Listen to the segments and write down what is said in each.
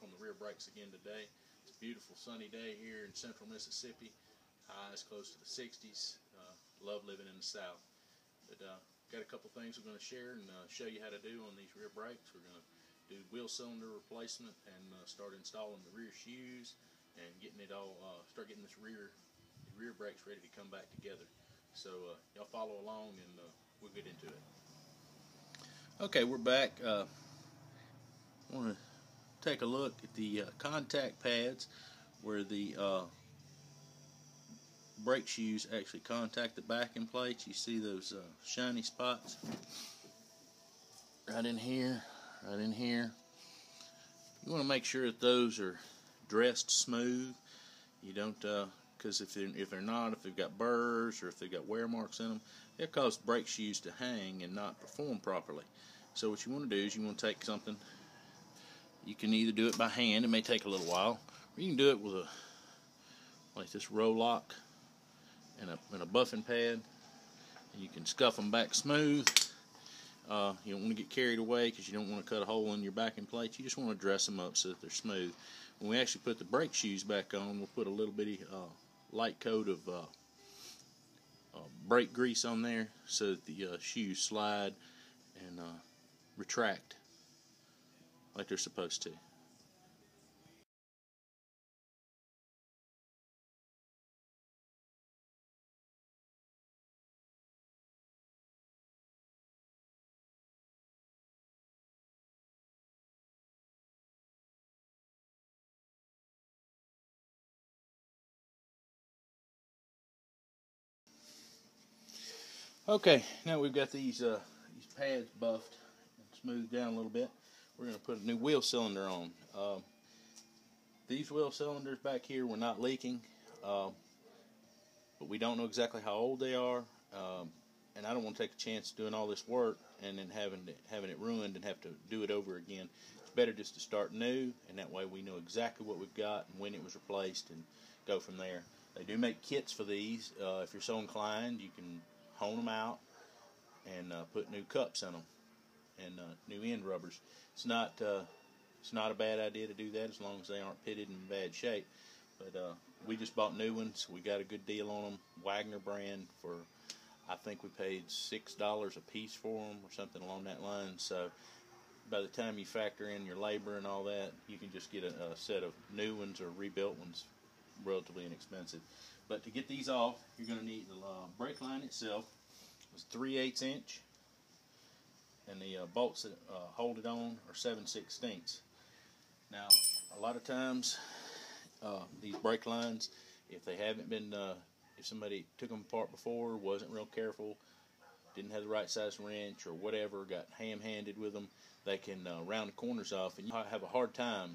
work on the rear brakes again today. It's a beautiful sunny day here in central Mississippi. Highs close to the 60s. Uh, love living in the south. But uh, got a couple things we're going to share and uh, show you how to do on these rear brakes. We're going to do wheel cylinder replacement and uh, start installing the rear shoes and getting it all, uh, start getting this rear rear brakes ready to come back together. So uh, y'all follow along and we'll get into it. Okay, we're back. Uh, want to take a look at the uh, contact pads where the uh, brake shoes actually contact the backing plates. You see those uh, shiny spots right in here, right in here. You want to make sure that those are dressed smooth. You don't, because uh, if they're, if they're not, if they've got burrs or if they've got wear marks in them, it causes brake shoes to hang and not perform properly. So what you want to do is you want to take something. You can either do it by hand. It may take a little while, or you can do it with a like this Roloc and a, and a buffing pad. And you can scuff them back smooth. Uh, you don't want to get carried away because you don't want to cut a hole in your backing plates. You just want to dress them up so that they're smooth. When we actually put the brake shoes back on, we'll put a little bitty uh, light coat of uh, uh brake grease on there so that the uh, shoes slide and uh, retract like they're supposed to. Okay, now we've got these uh, these pads buffed and smoothed down a little bit, we're going to put a new wheel cylinder on. Uh, these wheel cylinders back here were not leaking, uh, but we don't know exactly how old they are, um, and I don't want to take a chance doing all this work and then having to, having it ruined and have to do it over again. It's better just to start new, and that way we know exactly what we've got and when it was replaced and go from there. They do make kits for these. Uh, if you're so inclined, you can hone them out and uh, put new cups in them and uh, new end rubbers. It's not uh, it's not a bad idea to do that as long as they aren't pitted in bad shape. But uh, we just bought new ones. We got a good deal on them. Wagner brand for I think we paid six dollars a piece for them or something along that line. So by the time you factor in your labor and all that, you can just get a, a set of new ones or rebuilt ones relatively inexpensive. But to get these off, you're going to need the uh, brake line itself. It's 3 8 inch and the uh, bolts that uh, hold it on are 7 16ths. Now, a lot of times, uh, these brake lines, if they haven't been, uh, if somebody took them apart before, wasn't real careful, didn't have the right size wrench or whatever, got ham-handed with them, they can uh, round the corners off and you have a hard time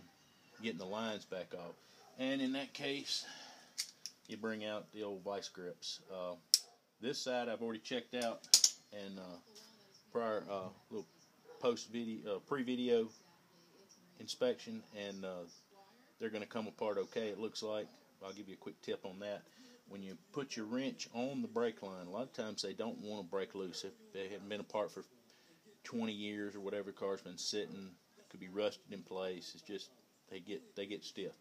getting the lines back off. And in that case, you bring out the old vice grips. Uh, this side I've already checked out and prior uh, little post video, uh, pre-video inspection, and uh, they're going to come apart okay. It looks like. I'll give you a quick tip on that. When you put your wrench on the brake line, a lot of times they don't want to break loose if they haven't been apart for 20 years or whatever. car's been sitting, it could be rusted in place. It's just they get they get stiff.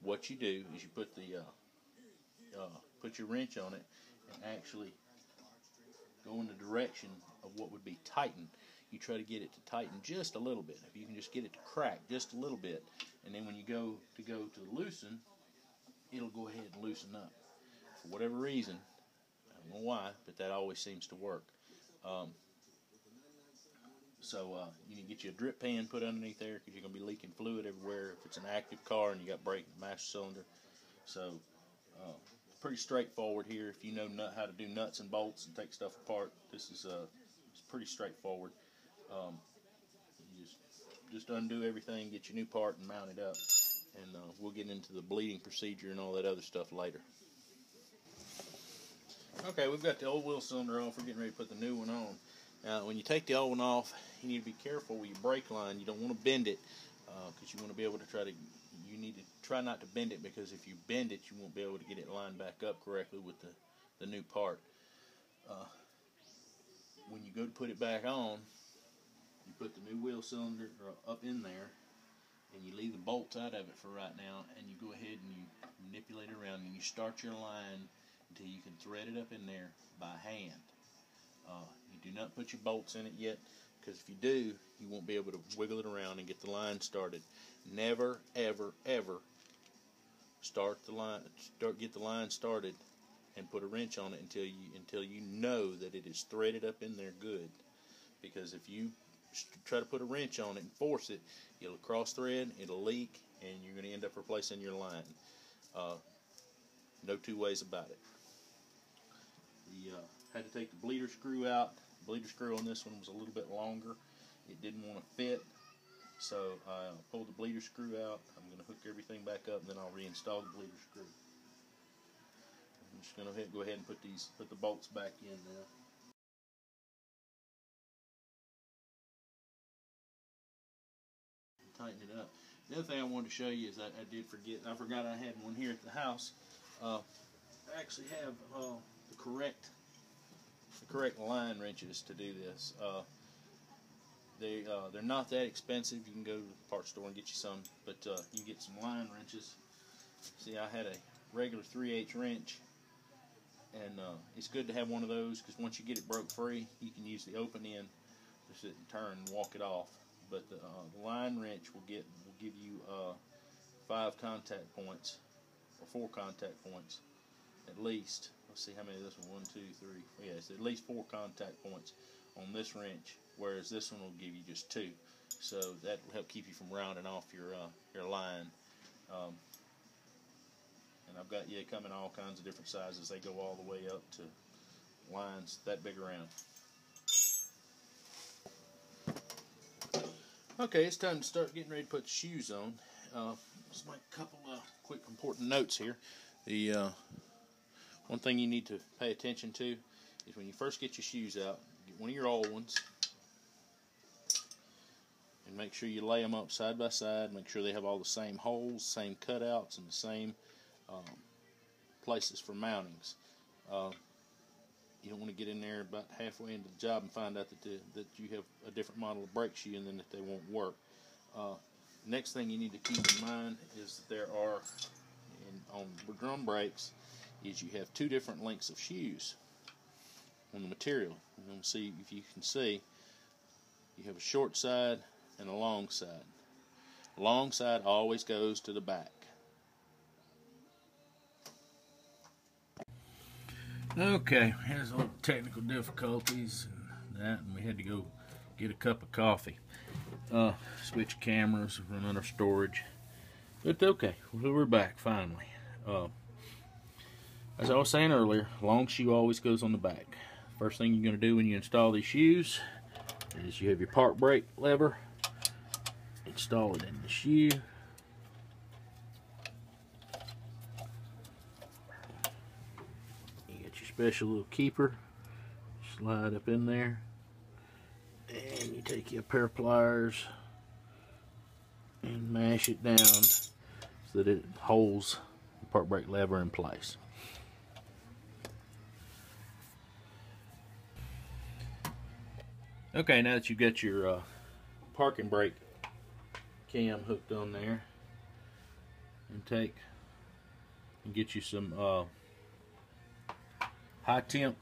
What you do is you put the uh, uh, put your wrench on it and actually go in the direction of what would be tightened. You try to get it to tighten just a little bit. If you can just get it to crack just a little bit, and then when you go to go to loosen, it'll go ahead and loosen up. For whatever reason, I don't know why, but that always seems to work. Um, so uh, you to get you a drip pan put underneath there because you're going to be leaking fluid everywhere if it's an active car and you got brake master cylinder. So uh, pretty straightforward here. If you know nut, how to do nuts and bolts and take stuff apart, this is uh, it's pretty straightforward. Um, just just undo everything, get your new part, and mount it up. And uh, we'll get into the bleeding procedure and all that other stuff later. Okay, we've got the old wheel cylinder off. We're getting ready to put the new one on. Now, when you take the old one off, you need to be careful with your brake line. You don't want to bend it because uh, you want to be able to try to you need to try not to bend it because if you bend it, you won't be able to get it lined back up correctly with the, the new part. Uh, when you go to put it back on, you put the new wheel cylinder up in there, and you leave the bolts out of it for right now, and you go ahead and you manipulate it around, and you start your line until you can thread it up in there by hand. Uh, you do not put your bolts in it yet, because if you do, you won't be able to wiggle it around and get the line started. Never, ever, ever start the line, start get the line started, and put a wrench on it until you until you know that it is threaded up in there good. Because if you try to put a wrench on it and force it, it'll cross thread, it'll leak, and you're going to end up replacing your line. Uh, no two ways about it. The uh, had to take the bleeder screw out. The bleeder screw on this one was a little bit longer. It didn't want to fit, so I pulled the bleeder screw out. I'm going to hook everything back up, and then I'll reinstall the bleeder screw. I'm just going to go ahead and put these put the bolts back in now. Tighten it up. The other thing I wanted to show you is I, I did forget. I forgot I had one here at the house. Uh, I actually have uh, the correct the correct line wrenches to do this. Uh, they uh, they're not that expensive. You can go to the parts store and get you some, but uh, you can get some line wrenches. See, I had a regular 3/8 wrench, and uh, it's good to have one of those because once you get it broke free, you can use the open end to sit and turn and walk it off. But the, uh, the line wrench will get will give you uh, five contact points or four contact points at least. Let's see how many of this one. One, two, three. Yeah, it's at least four contact points on this wrench, whereas this one will give you just two. So that will help keep you from rounding off your uh, your line. Um, and I've got yeah coming all kinds of different sizes. They go all the way up to lines that big around. Okay, it's time to start getting ready to put shoes on. Uh, just a couple of quick important notes here. The uh, one thing you need to pay attention to is when you first get your shoes out, get one of your old ones and make sure you lay them up side by side. Make sure they have all the same holes, same cutouts, and the same um, places for mountings. Uh, you don't want to get in there about halfway into the job and find out that the, that you have a different model of brake shoe and then that they won't work. Uh, next thing you need to keep in mind is that there are on drum brakes is you have two different lengths of shoes on the material. And see if you can see you have a short side and a long side. Long side always goes to the back. Okay, here's all the technical difficulties and that, and we had to go get a cup of coffee. Uh, switch cameras, run of storage. But okay, we're back finally. Uh, as I was saying earlier, long shoe always goes on the back. First thing you're going to do when you install these shoes is you have your park brake lever. Install it in the shoe. You get your special little keeper. Slide up in there. And you take your pair of pliers and mash it down so that it holds the park brake lever in place. Okay, now that you've got your uh, parking brake cam hooked on there, and take and get you some uh, high temp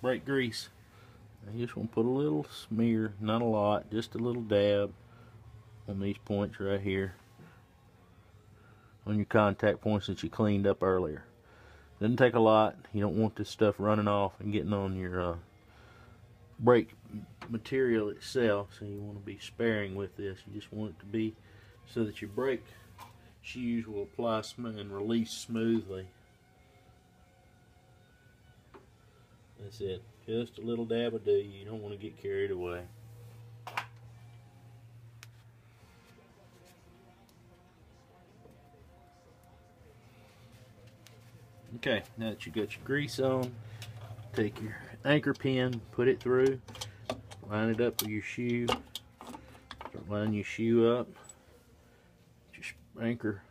brake grease. I just want to put a little smear, not a lot, just a little dab on these points right here on your contact points that you cleaned up earlier. Doesn't take a lot. You don't want this stuff running off and getting on your uh, brake material itself, so you want to be sparing with this. You just want it to be so that your brake shoes will apply and release smoothly. That's it. Just a little dab of do. You don't want to get carried away. Okay, now that you got your grease on, take your anchor pin, put it through, line it up with your shoe, lining your shoe up, anchor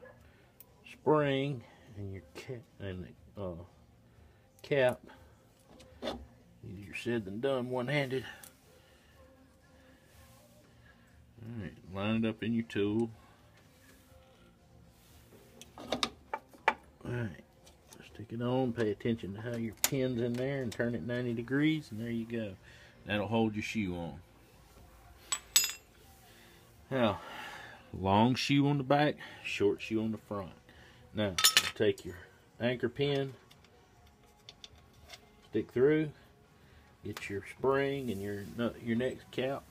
spring and your cap and the uh, cap Easier said than done one-handed. Alright, line it up in your tool. Alright, stick it on, pay attention to how your pin's in there and turn it 90 degrees and there you go. That'll hold your shoe on. Now, long shoe on the back, short shoe on the front. Now, take your anchor pin, stick through, get your spring and your your next cap,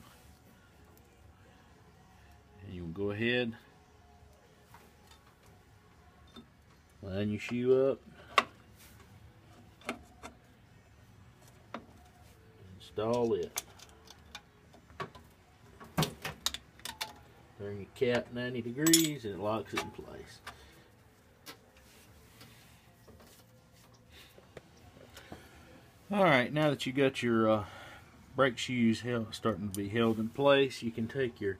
and you'll go ahead, line your shoe up, install it. Turn your cap 90 degrees and it locks it in place. Alright, now that you got your uh, brake shoes held, starting to be held in place, you can take your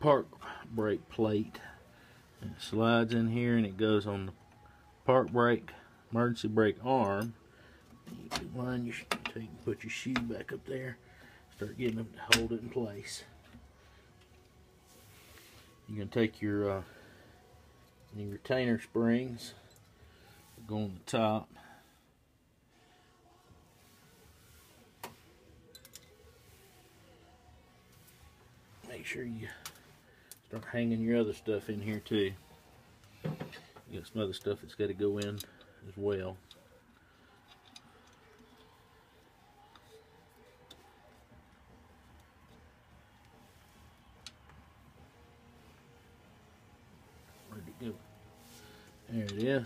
park brake plate and it slides in here and it goes on the park brake, emergency brake arm. You can line your, take, put your shoe back up there, start getting them to hold it in place. You can take your uh, your retainer springs, go on the top. Make sure you start hanging your other stuff in here too. You got some other stuff that's got to go in as well. There it is.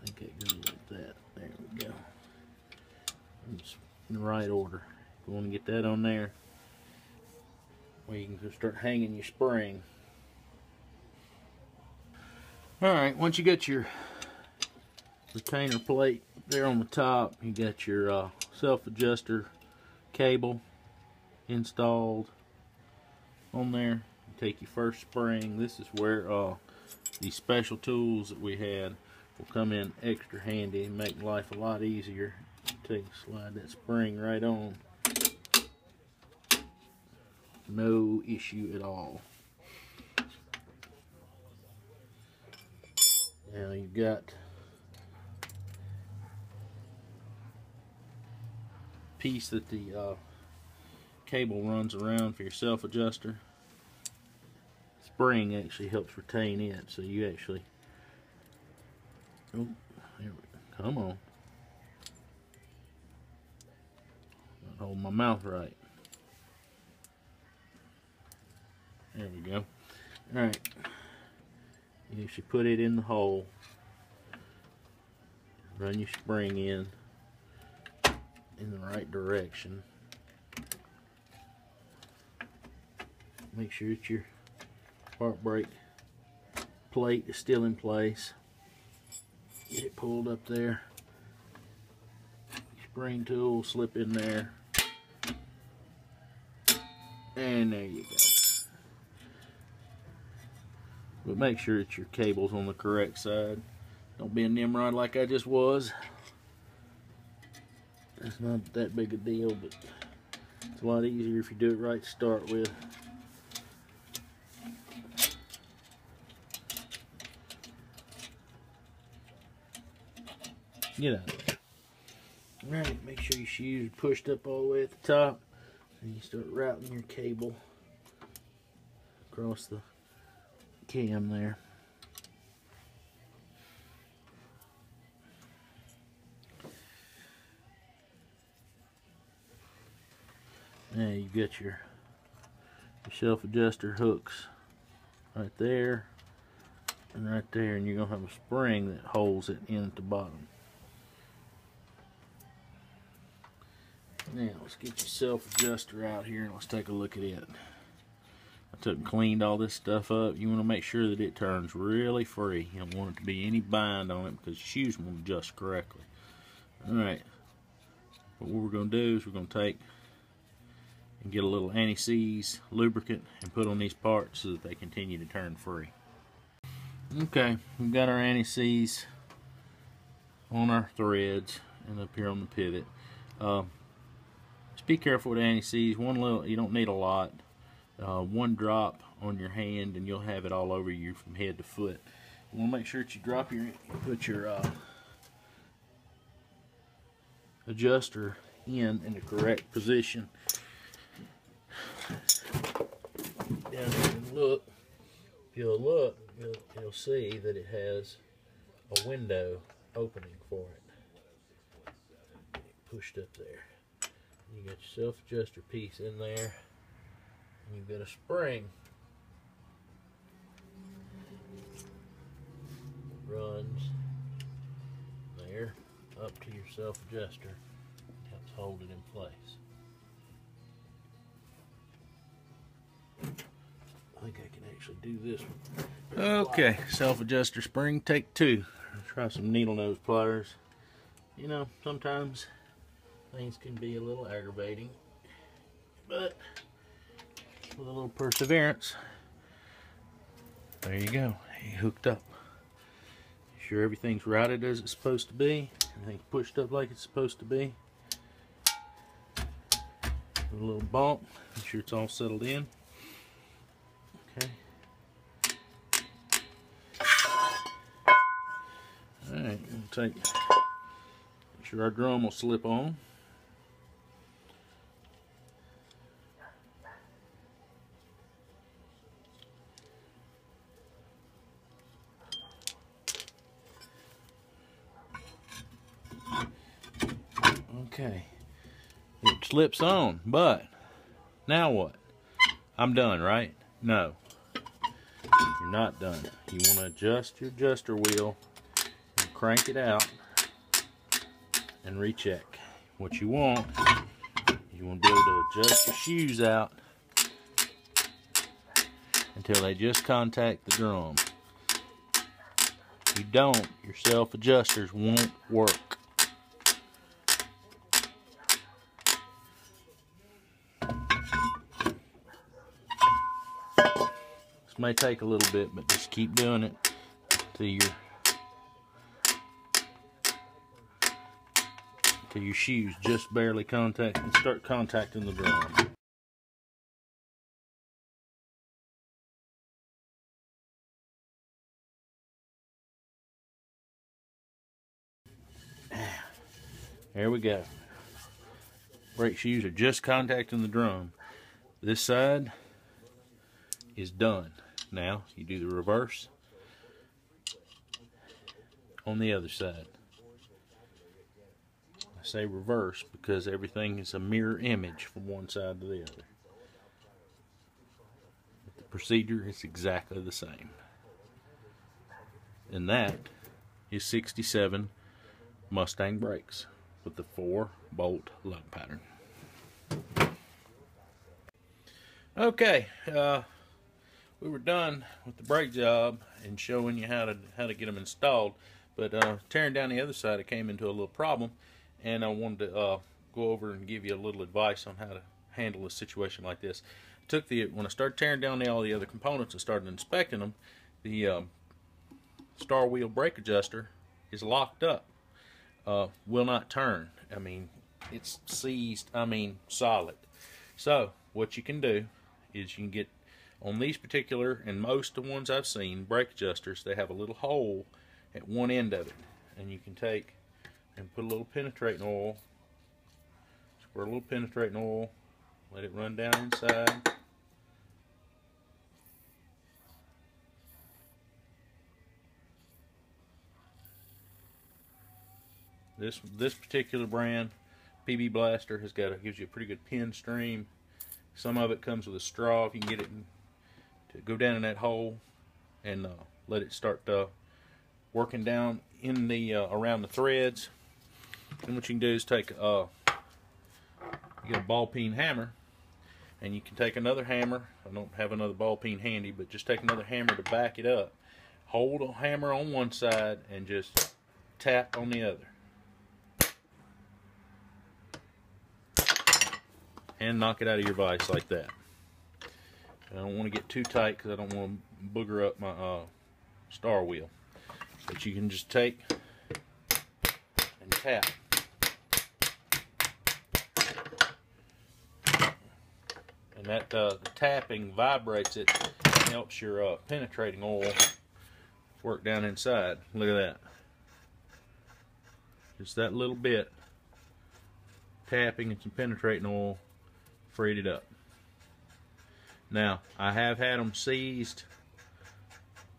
I think it goes like that. There we go. It's in the right order. If you want to get that on there, where you can just start hanging your spring. Alright, once you get your retainer plate there on the top, you got your uh, self-adjuster cable installed on there. You take your first spring. This is where uh, these special tools that we had will come in extra handy and make life a lot easier. Take slide that spring right on. No issue at all. Now you've got piece that the uh, cable runs around for your self adjuster. Spring actually helps retain it, so you actually. Oh, here we go come on. Not my mouth right. There we go. Alright. You actually put it in the hole. Run your spring in in the right direction. Make sure that your park brake plate is still in place. Get it pulled up there. Spring tool, slip in there. And there you go. But make sure that your cable's on the correct side. Don't be a Nimrod like I just was. That's not that big a deal, but it's a lot easier if you do it right to start with. Get out of there. Alright, make sure your shoes are pushed up all the way at the top. And you start routing your cable across the cam there. Now you got your, your self adjuster hooks right there and right there and you're going to have a spring that holds it in at the bottom. Now let's get your self-adjuster out here and let's take a look at it. I took and cleaned all this stuff up. You want to make sure that it turns really free. You don't want it to be any bind on it because shoes won't adjust correctly. Alright. But what we're going to do is we're going to take and get a little anti-seize lubricant and put on these parts so that they continue to turn free. Okay, we've got our anti-seize on our threads and up here on the pivot. Just be careful with anti-seize. One little, you don't need a lot. Uh, one drop on your hand and you'll have it all over you from head to foot. You want to make sure that you drop your, put your uh, adjuster in in the correct position. Down here and look, if you'll look, you'll, you'll see that it has a window opening for it. Pushed up there. You got your self adjuster piece in there. And you've got a spring. Runs there up to your self adjuster. Helps hold it in place. I think I can actually do this one. Okay, self adjuster spring, take two. Try some needle nose pliers. You know, sometimes things can be a little aggravating, but with a little perseverance, there you go. He hooked up. Sure everything's routed as it's supposed to be. Everything's pushed up like it's supposed to be. A little bump. Make sure it's all settled in. Okay. Alright, take, make sure our drum will slip on. Slips on, but now what? I'm done, right? No. You're not done. You want to adjust your adjuster wheel and crank it out and recheck. What you want, you want to be able to adjust your shoes out until they just contact the drum. If you don't, your self adjusters won't work. May take a little bit, but just keep doing it till your till your shoes just barely contact and start contacting the drum. There we go. Brake shoes are just contacting the drum. This side is done. Now you do the reverse on the other side. I say reverse because everything is a mirror image from one side to the other. But the procedure is exactly the same. And that is 67 Mustang brakes with the four bolt lug pattern. Okay, uh, we were done with the brake job and showing you how to how to get them installed. But uh, tearing down the other side, I came into a little problem, and I wanted to uh, go over and give you a little advice on how to handle a situation like this. I took the when I started tearing down the, all the other components and started inspecting them, the um, star wheel brake adjuster is locked up, uh, will not turn. I mean, it's seized. I mean, solid. So what you can do is you can get on these particular and most of the ones I've seen brake adjusters they have a little hole at one end of it. And you can take and put a little penetrating oil squirt a little penetrating oil let it run down inside. This this particular brand PB Blaster has got a, gives you a pretty good pin stream. Some of it comes with a straw if you can get it go down in that hole and uh, let it start uh, working down in the uh, around the threads. Then what you can do is take uh, you get a ball peen hammer and you can take another hammer. I don't have another ball peen handy, but just take another hammer to back it up. Hold a hammer on one side and just tap on the other. and knock it out of your vise like that. I don't want to get too tight because I don't want to booger up my uh, star wheel. But you can just take and tap. And that uh, the tapping vibrates it and helps your uh, penetrating oil work down inside. Look at that. Just that little bit tapping and some penetrating oil freed it up. Now, I have had them seized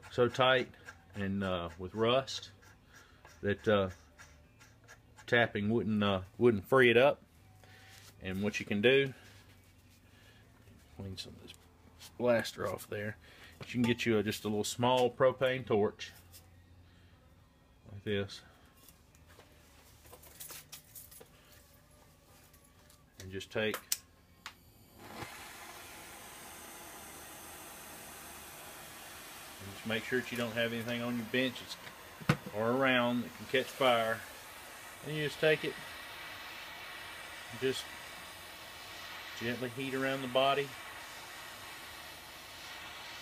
so tight and uh, with rust that uh, tapping wouldn't uh, wouldn't free it up. And what you can do, clean some of this blaster off there. You can get you a, just a little small propane torch like this. And just take Just make sure that you don't have anything on your benches or around that can catch fire. And you just take it just gently heat around the body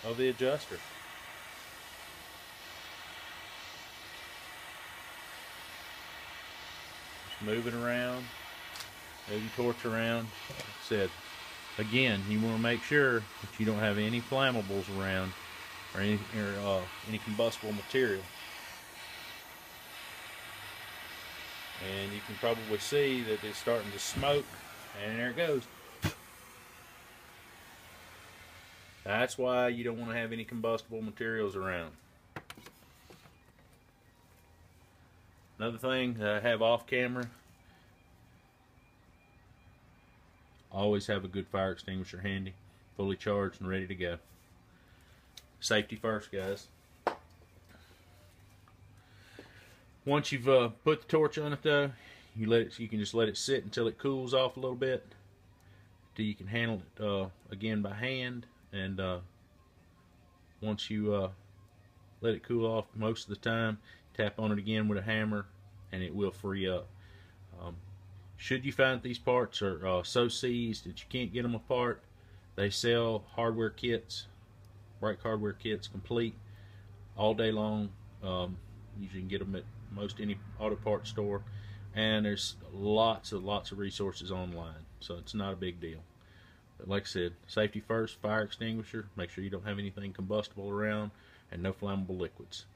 of the adjuster. Just move it around, move your torch around. Like I said, again, you want to make sure that you don't have any flammables around or any, or, uh, any combustible material. And you can probably see that it's starting to smoke, and there it goes. That's why you don't want to have any combustible materials around. Another thing I have off camera, always have a good fire extinguisher handy, fully charged and ready to go. Safety first, guys. Once you've uh, put the torch on it, though, you let it. You can just let it sit until it cools off a little bit, till you can handle it uh, again by hand. And uh, once you uh, let it cool off, most of the time, tap on it again with a hammer, and it will free up. Um, should you find these parts are uh, so seized that you can't get them apart, they sell hardware kits Brake Hardware kits complete all day long. Um, you can get them at most any auto parts store, and there's lots of lots of resources online, so it's not a big deal. But like I said, safety first, fire extinguisher. Make sure you don't have anything combustible around, and no flammable liquids.